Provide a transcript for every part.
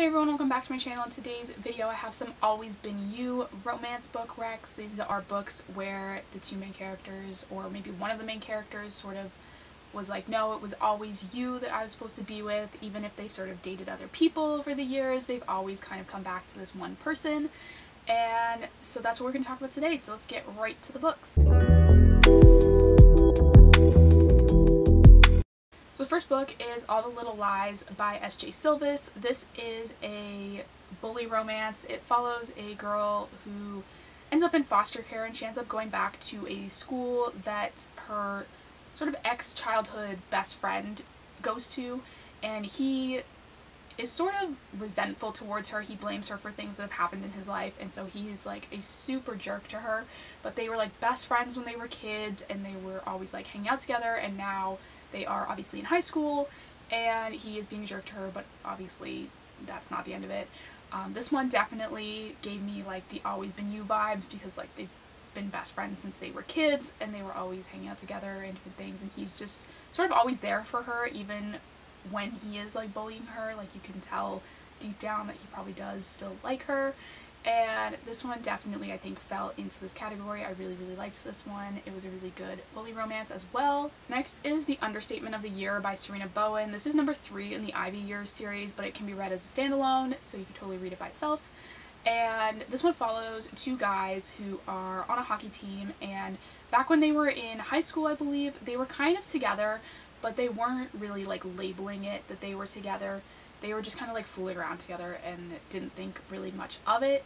Hey everyone, welcome back to my channel. In today's video I have some Always Been You romance book recs. These are books where the two main characters, or maybe one of the main characters, sort of was like, no, it was always you that I was supposed to be with, even if they sort of dated other people over the years, they've always kind of come back to this one person. And so that's what we're going to talk about today, so let's get right to the books. So the first book is All the Little Lies by S.J. Sylvis. This is a bully romance. It follows a girl who ends up in foster care and she ends up going back to a school that her sort of ex-childhood best friend goes to and he is sort of resentful towards her. He blames her for things that have happened in his life and so he's like a super jerk to her. But they were like best friends when they were kids and they were always like hanging out together and now they are obviously in high school and he is being a jerk to her, but obviously that's not the end of it. Um, this one definitely gave me like the Always Been You vibes because like they've been best friends since they were kids and they were always hanging out together and different things and he's just sort of always there for her even when he is like bullying her like you can tell deep down that he probably does still like her and this one definitely I think fell into this category. I really really liked this one. It was a really good bully romance as well. Next is The Understatement of the Year by Sarina Bowen. This is number three in the Ivy Years series but it can be read as a standalone so you can totally read it by itself. And this one follows two guys who are on a hockey team and back when they were in high school I believe they were kind of together but they weren't really like labeling it that they were together. They were just kind of like fooling around together and didn't think really much of it.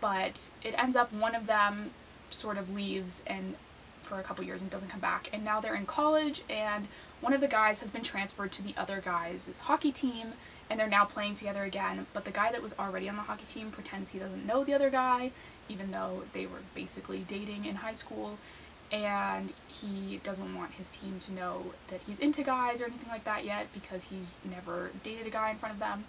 But it ends up one of them sort of leaves and for a couple years and doesn't come back. And now they're in college and one of the guys has been transferred to the other guy's hockey team and they're now playing together again. But the guy that was already on the hockey team pretends he doesn't know the other guy even though they were basically dating in high school and he doesn't want his team to know that he's into guys or anything like that yet because he's never dated a guy in front of them.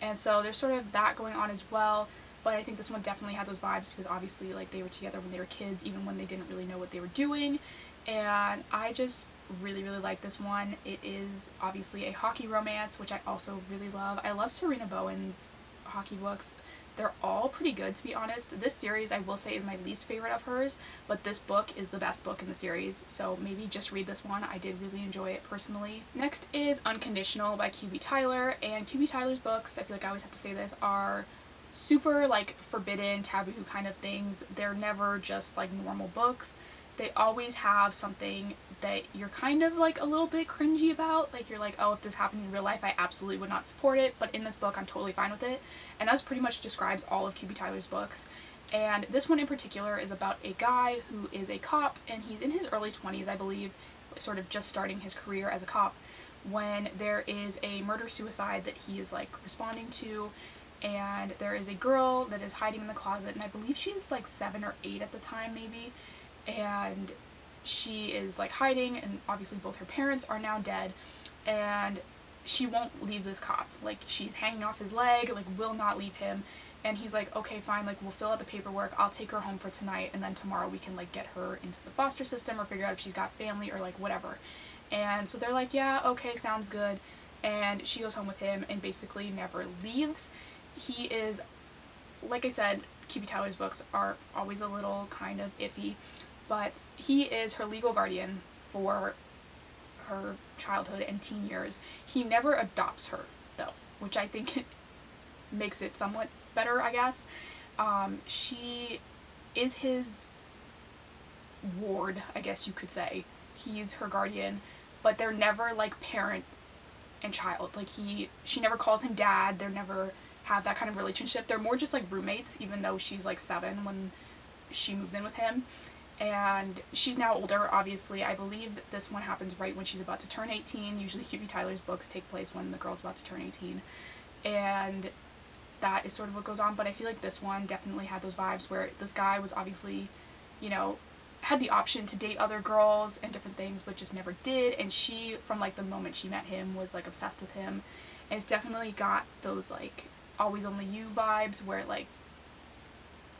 And so there's sort of that going on as well. But I think this one definitely had those vibes because obviously like they were together when they were kids even when they didn't really know what they were doing. And I just really really like this one. It is obviously a hockey romance which I also really love. I love Sarina Bowen's hockey books. They're all pretty good to be honest. This series I will say is my least favorite of hers, but this book is the best book in the series, so maybe just read this one. I did really enjoy it personally. Next is Unconditional by QB Tyler, and QB Tyler's books, I feel like I always have to say this, are super like forbidden, taboo kind of things. They're never just like normal books. They always have something that you're kind of like a little bit cringy about. Like you're like, oh, if this happened in real life, I absolutely would not support it. But in this book, I'm totally fine with it. And that's pretty much describes all of QB Tyler's books. And this one in particular is about a guy who is a cop and he's in his early 20s, I believe, sort of just starting his career as a cop when there is a murder-suicide that he is like responding to and there is a girl that is hiding in the closet and I believe she's like seven or eight at the time maybe and she is like hiding and obviously both her parents are now dead and she won't leave this cop. Like she's hanging off his leg like will not leave him and he's like okay fine like we'll fill out the paperwork. I'll take her home for tonight and then tomorrow we can like get her into the foster system or figure out if she's got family or like whatever. And so they're like yeah okay sounds good. And she goes home with him and basically never leaves. He is like I said QB Tyler's books are always a little kind of iffy but he is her legal guardian for her childhood and teen years. He never adopts her though, which I think makes it somewhat better, I guess. Um, she is his ward, I guess you could say. He's her guardian, but they're never like parent and child. Like he, she never calls him dad. They're never have that kind of relationship. They're more just like roommates, even though she's like seven when she moves in with him and she's now older obviously. I believe this one happens right when she's about to turn 18 usually QB Tyler's books take place when the girl's about to turn 18 and that is sort of what goes on but I feel like this one definitely had those vibes where this guy was obviously you know had the option to date other girls and different things but just never did. And she from like the moment she met him was like obsessed with him. And it's definitely got those like always only you vibes where like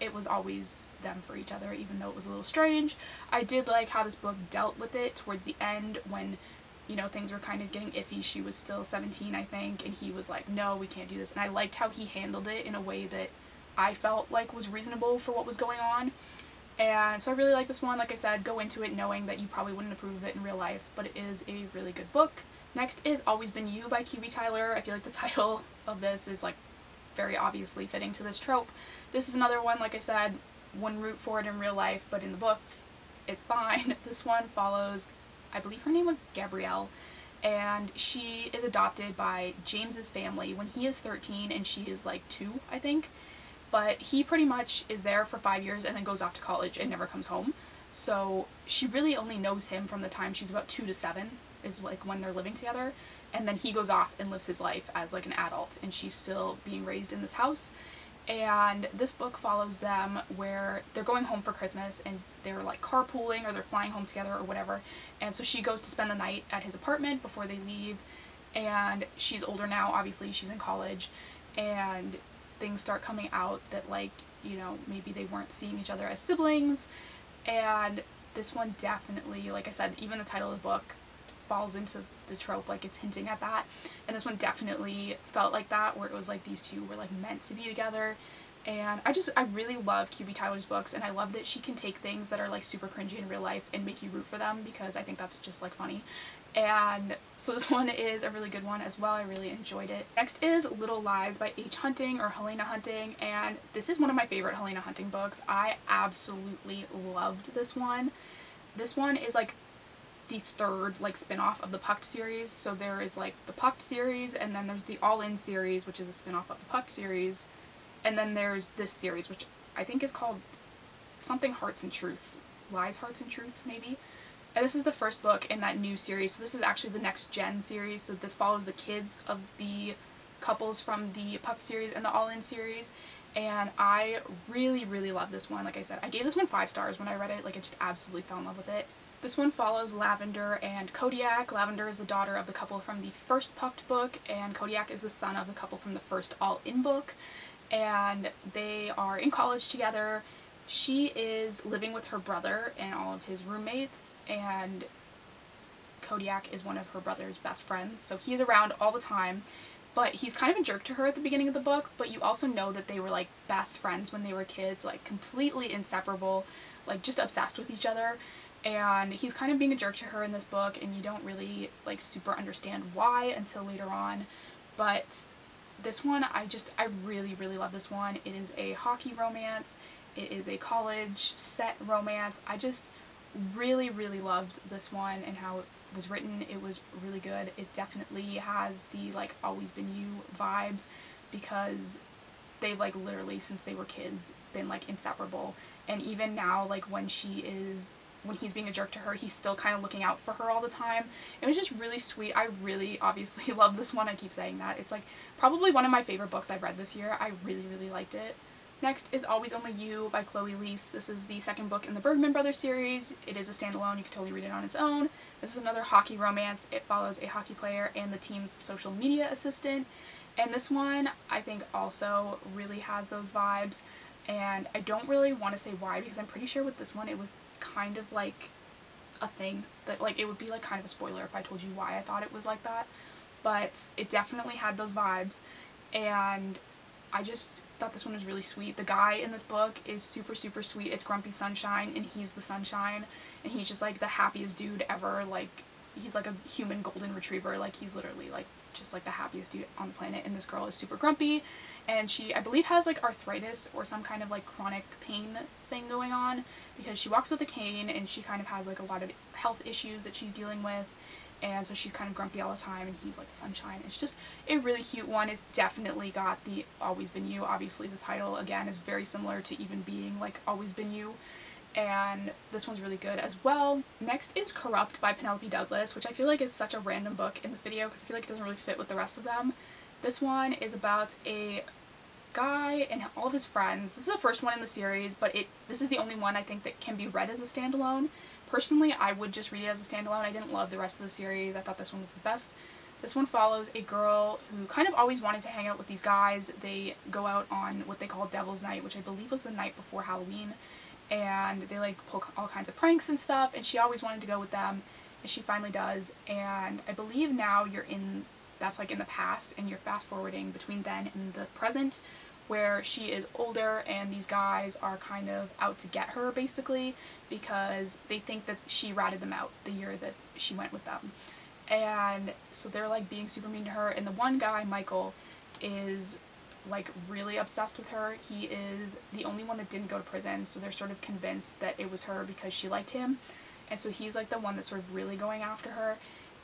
it was always them for each other even though it was a little strange. I did like how this book dealt with it towards the end when you know, things were kind of getting iffy. She was still 17, I think, and he was like, no, we can't do this. And I liked how he handled it in a way that I felt like was reasonable for what was going on. And so I really like this one. Like I said, go into it knowing that you probably wouldn't approve of it in real life, but it is a really good book. Next is Always Been You by QB Tyler. I feel like the title of this is like very obviously fitting to this trope. This is another one, like I said, wouldn't root for it in real life, but in the book, it's fine. This one follows, I believe her name was Gabrielle, and she is adopted by James's family when he is 13 and she is like 2, I think. But he pretty much is there for five years and then goes off to college and never comes home. So she really only knows him from the time she's about 2 to 7 is like when they're living together and then he goes off and lives his life as like an adult and she's still being raised in this house. And this book follows them where they're going home for Christmas and they're like carpooling or they're flying home together or whatever. And so she goes to spend the night at his apartment before they leave and she's older now obviously she's in college and things start coming out that like you know maybe they weren't seeing each other as siblings. And this one definitely like I said even the title of the book falls into the trope, like it's hinting at that. And this one definitely felt like that, where it was like these two were like meant to be together. And I just, I really love QB Tyler's books, and I love that she can take things that are like super cringy in real life and make you root for them because I think that's just like funny. And so this one is a really good one as well. I really enjoyed it. Next is Little Lies by H. Hunting or Helena Hunting, and this is one of my favorite Helena Hunting books. I absolutely loved this one. This one is like the third like spin-off of the Pucked series. So there is like the Pucked series and then there's the All In series, which is a spin-off of the Pucked series. And then there's this series, which I think is called something Hearts and Truths. Lies, Hearts and Truths, maybe. And this is the first book in that new series. So this is actually the next gen series. So this follows the kids of the couples from the Pucked series and the All In series. And I really, really love this one. Like I said, I gave this one five stars when I read it. Like I just absolutely fell in love with it. This one follows Lavender and Kodiak. Lavender is the daughter of the couple from the first Pucked book, and Kodiak is the son of the couple from the first All In book. And they are in college together. She is living with her brother and all of his roommates, and Kodiak is one of her brother's best friends, so he is around all the time. But he's kind of a jerk to her at the beginning of the book, but you also know that they were like best friends when they were kids, like completely inseparable, like just obsessed with each other and he's kind of being a jerk to her in this book and you don't really like super understand why until later on. But this one I just I really really love this one. It is a hockey romance. It is a college set romance. I just really really loved this one and how it was written. It was really good. It definitely has the like always been you vibes because they've like literally since they were kids been like inseparable. And even now like when she is when he's being a jerk to her, he's still kind of looking out for her all the time. It was just really sweet. I really obviously love this one. I keep saying that. It's like probably one of my favorite books I've read this year. I really, really liked it. Next is Always Only You by Chloe Liese. This is the second book in the Bergman Brothers series. It is a standalone. You can totally read it on its own. This is another hockey romance. It follows a hockey player and the team's social media assistant. And this one, I think, also really has those vibes. And I don't really want to say why because I'm pretty sure with this one it was kind of like a thing that like it would be like kind of a spoiler if I told you why I thought it was like that. But it definitely had those vibes. And I just thought this one was really sweet. The guy in this book is super super sweet. It's Grumpy Sunshine and he's the sunshine. And he's just like the happiest dude ever. Like he's like a human golden retriever. Like he's literally like just like the happiest dude on the planet and this girl is super grumpy and she I believe has like arthritis or some kind of like chronic pain thing going on because she walks with a cane and she kind of has like a lot of health issues that she's dealing with and so she's kind of grumpy all the time and he's like sunshine. It's just a really cute one. It's definitely got the Always Been You. Obviously the title again is very similar to even being like Always Been You and this one's really good as well. Next is Corrupt by Penelope Douglas, which I feel like is such a random book in this video because I feel like it doesn't really fit with the rest of them. This one is about a guy and all of his friends. This is the first one in the series, but it this is the only one I think that can be read as a standalone. Personally, I would just read it as a standalone. I didn't love the rest of the series. I thought this one was the best. This one follows a girl who kind of always wanted to hang out with these guys. They go out on what they call Devil's Night, which I believe was the night before Halloween and they like pull all kinds of pranks and stuff and she always wanted to go with them and she finally does. And I believe now you're in, that's like in the past, and you're fast forwarding between then and the present, where she is older and these guys are kind of out to get her basically because they think that she ratted them out the year that she went with them. And so they're like being super mean to her. And the one guy, Michael, is like really obsessed with her. He is the only one that didn't go to prison, so they're sort of convinced that it was her because she liked him. And so he's like the one that's sort of really going after her.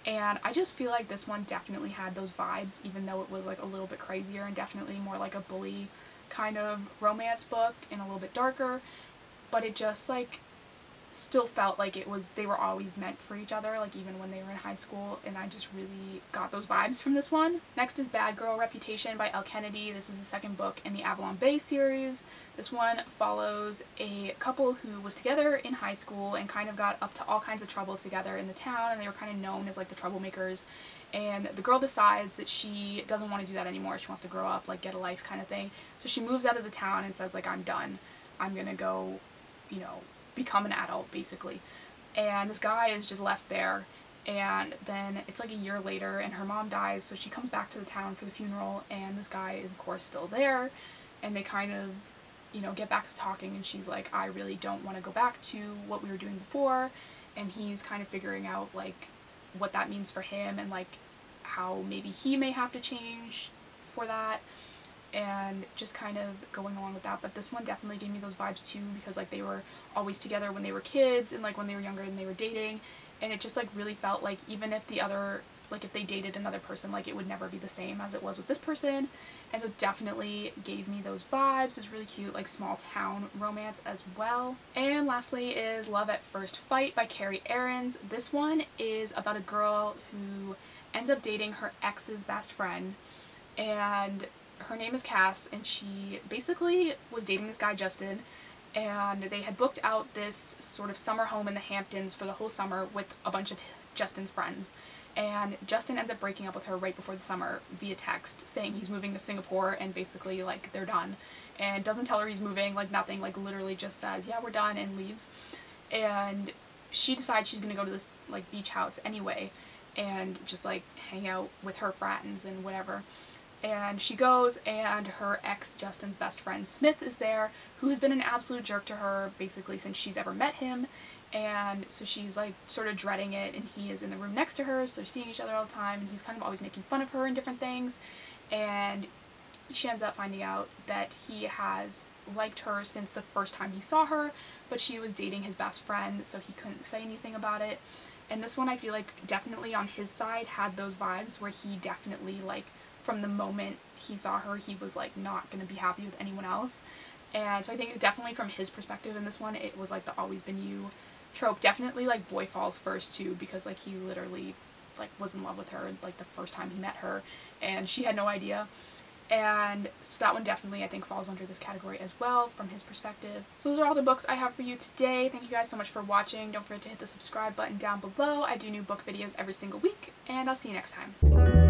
And I just feel like this one definitely had those vibes, even though it was like a little bit crazier and definitely more like a bully kind of romance book and a little bit darker. But it just like still felt like it was they were always meant for each other like even when they were in high school and I just really got those vibes from this one. Next is Bad Girl Reputation by Elle Kennedy. This is the second book in the Avalon Bay series. This one follows a couple who was together in high school and kind of got up to all kinds of trouble together in the town and they were kind of known as like the troublemakers and the girl decides that she doesn't want to do that anymore. She wants to grow up, like get a life kind of thing. So she moves out of the town and says like I'm done. I'm gonna go, you know, become an adult basically. And this guy is just left there and then it's like a year later and her mom dies so she comes back to the town for the funeral and this guy is of course still there and they kind of you know get back to talking and she's like I really don't want to go back to what we were doing before and he's kind of figuring out like what that means for him and like how maybe he may have to change for that and just kind of going along with that. But this one definitely gave me those vibes too because like they were always together when they were kids and like when they were younger and they were dating and it just like really felt like even if the other like if they dated another person like it would never be the same as it was with this person and so definitely gave me those vibes. It was really cute like small town romance as well. And lastly is Love at First Fight by Carrie Aarons. This one is about a girl who ends up dating her ex's best friend and her name is Cass and she basically was dating this guy Justin and they had booked out this sort of summer home in the Hamptons for the whole summer with a bunch of Justin's friends. And Justin ends up breaking up with her right before the summer via text saying he's moving to Singapore and basically like they're done. And doesn't tell her he's moving like nothing like literally just says yeah we're done and leaves. And she decides she's gonna go to this like beach house anyway and just like hang out with her friends and whatever and she goes and her ex Justin's best friend Smith is there who has been an absolute jerk to her basically since she's ever met him. And so she's like sort of dreading it and he is in the room next to her so they're seeing each other all the time and he's kind of always making fun of her and different things. And she ends up finding out that he has liked her since the first time he saw her but she was dating his best friend so he couldn't say anything about it. And this one I feel like definitely on his side had those vibes where he definitely like from the moment he saw her, he was like not going to be happy with anyone else. And so I think definitely from his perspective in this one, it was like the always been you trope. Definitely like boy falls first too because like he literally like was in love with her like the first time he met her and she had no idea. And so that one definitely I think falls under this category as well from his perspective. So those are all the books I have for you today. Thank you guys so much for watching. Don't forget to hit the subscribe button down below. I do new book videos every single week and I'll see you next time.